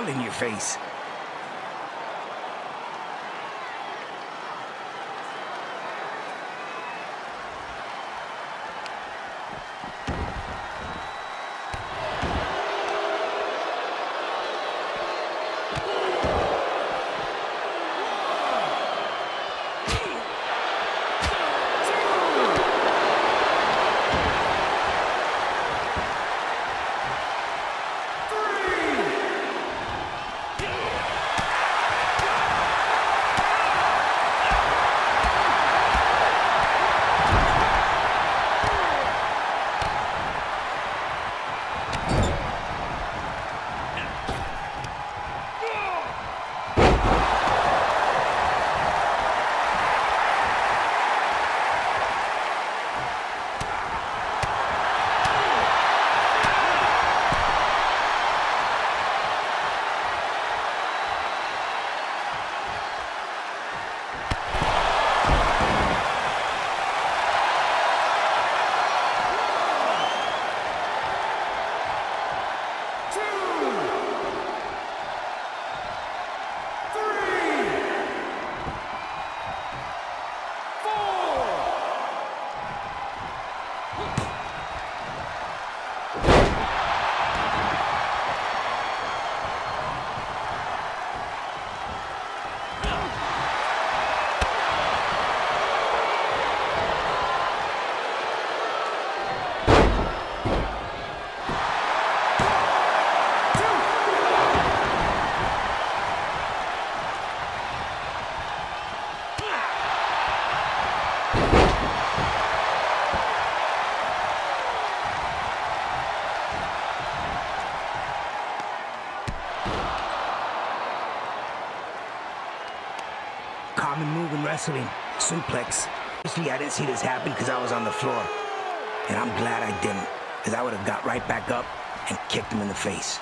all in your face. Common move in wrestling, suplex. Usually I didn't see this happen because I was on the floor. And I'm glad I didn't, because I would have got right back up and kicked him in the face.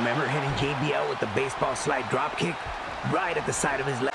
Remember hitting JBL with the baseball slide drop kick right at the side of his leg.